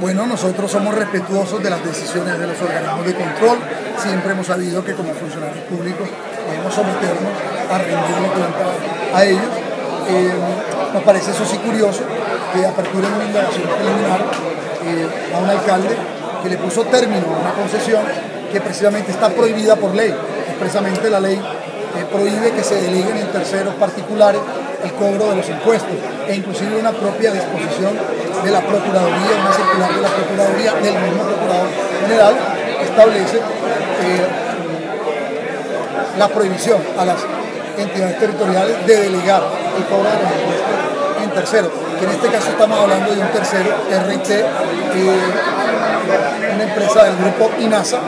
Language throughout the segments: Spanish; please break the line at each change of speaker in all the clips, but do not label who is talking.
Bueno, nosotros somos respetuosos de las decisiones de los organismos de control. Siempre hemos sabido que como funcionarios públicos debemos someternos a rendirle cuenta a ellos. Eh, nos parece eso sí curioso que aperturen una indagación preliminar eh, a un alcalde que le puso término a una concesión que precisamente está prohibida por ley. Expresamente la ley eh, prohíbe que se deleguen en terceros particulares el cobro de los impuestos e inclusive una propia disposición de la Procuraduría, del mismo Procurador General establece eh, la prohibición a las entidades territoriales de delegar el cobro de los impuestos en tercero, que en este caso estamos hablando de un tercero, RT, eh, una empresa del grupo INASA,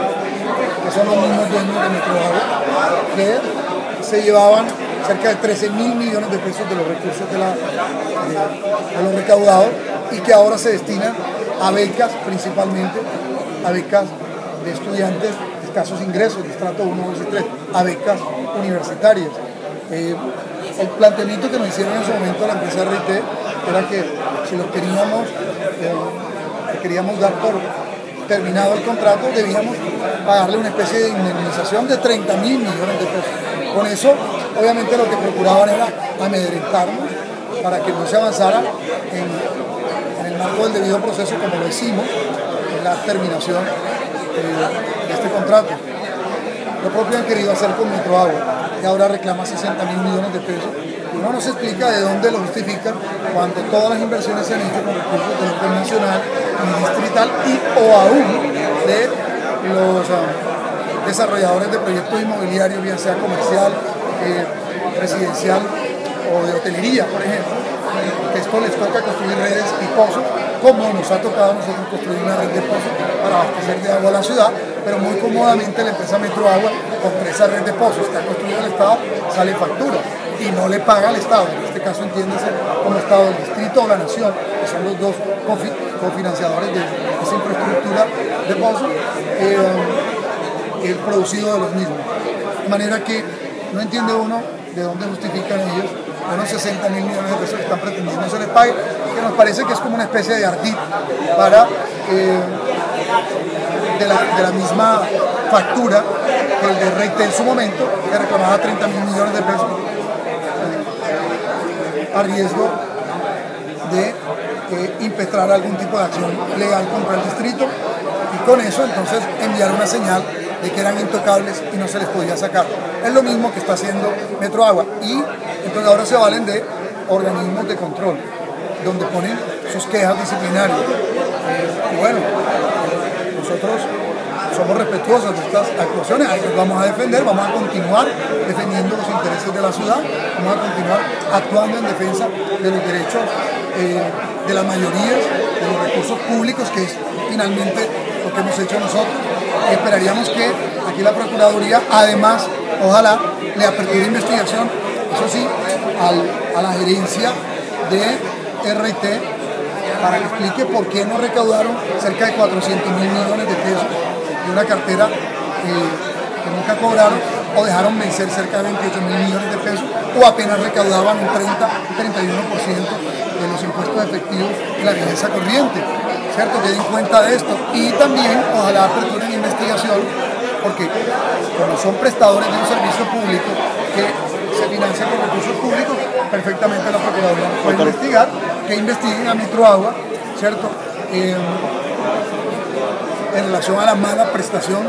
que son los mismos dueños de Metroagua, que se llevaban cerca de 13 mil millones de pesos de los recursos de, la, de, los recaudados y que ahora se destinan a becas principalmente, a becas de estudiantes de escasos ingresos, de estrato 1, 2 y 3, a becas universitarias. Eh, el planteamiento que nos hicieron en su momento la empresa RT era que si lo queríamos, eh, queríamos dar por terminado el contrato, debíamos pagarle una especie de indemnización de 30 mil millones de pesos. Con eso, obviamente lo que procuraban era amedrentarnos para que no se avanzara en, el marco del debido proceso como lo hicimos en la terminación eh, de este contrato. Lo propio han querido hacer con Metroagua, que ahora reclama 60 mil millones de pesos. Y no nos explica de dónde lo justifican cuando todas las inversiones se han hecho con recursos del orden nacional y distrital y o aún de los ah, desarrolladores de proyectos inmobiliarios, bien sea comercial, eh, residencial o de hotelería, por ejemplo, que esto les toca construir redes y pozos, como nos ha tocado a nosotros construir una red de pozos para abastecer de agua a la ciudad, pero muy cómodamente la empresa Metro Agua, con esa red de pozos que ha construido el Estado, sale factura y no le paga al Estado, en este caso entiéndase como Estado del Distrito o la Nación, que son los dos cofinanciadores de esa infraestructura de pozos, eh, el producido de los mismos. De manera que no entiende uno de dónde justifican ellos unos 60 mil millones de pesos que están pretendiendo se les pague, que nos parece que es como una especie de ardid para eh, de, la, misma factura que el de Reite en su momento, que reclamaba 30 mil millones de pesos a riesgo de eh, impetrar algún tipo de acción legal contra el distrito. Y con eso entonces enviar una señal de que eran intocables y no se les podía sacar. Es lo mismo que está haciendo Metro Agua y entonces ahora se valen de organismos de control donde ponen sus quejas disciplinarias. Eh, y bueno, nosotros somos respetuosos de estas actuaciones, ahí nos vamos a defender, vamos a continuar defendiendo los intereses de la ciudad, vamos a continuar actuando en defensa de los derechos eh, de la mayoría de los recursos públicos, que es finalmente lo que hemos hecho nosotros. esperaríamos que aquí la Procuraduría, además, ojalá, le aperture investigación, eso sí, a la gerencia de RT para que explique por qué no recaudaron cerca de 400 mil millones de pesos de una cartera eh, que nunca cobraron o dejaron vencer cerca de 28 mil millones de pesos o apenas recaudaban un 30, un 31% de los impuestos efectivos de la vigencia corriente. ¿Cierto? Que den cuenta de esto. Y también, ojalá aperturen investigación, porque como son prestadores de un servicio público que se financia con recursos públicos, perfectamente la Procuraduría puede investigar, que investiguen a Agua, ¿cierto? Eh, en relación a la mala prestación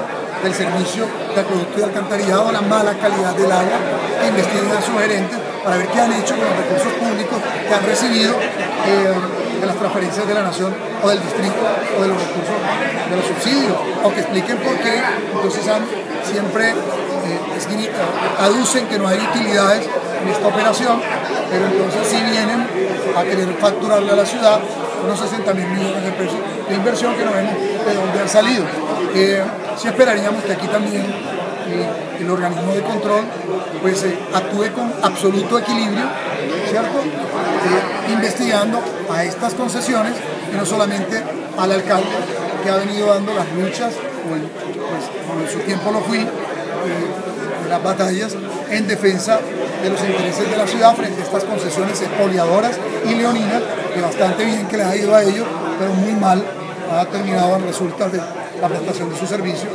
del servicio de acueducto y alcantarillado, a la mala calidad del agua, que investiguen a sus gerentes para ver qué han hecho con los recursos públicos que han recibido eh, de las transferencias de la nación o del distrito o de los recursos de los subsidios, o que expliquen por qué entonces han, siempre eh, aducen que no hay utilidades en esta operación, pero entonces si vienen a querer facturarle a la ciudad unos 60 mil millones de pesos de inversión que no vemos de dónde han salido. Eh, sí esperaríamos que aquí también eh, el organismo de control pues eh, actúe con absoluto equilibrio, ¿cierto? Investigando a estas concesiones y no solamente al alcalde que ha venido dando las luchas, o pues, en su tiempo lo fui, las batallas en defensa de los intereses de la ciudad frente a estas concesiones expoliadoras y leoninas, que bastante bien que les ha ido a ellos, pero muy mal ha terminado en resultas de la prestación de su servicio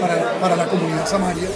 para, para la comunidad samaria.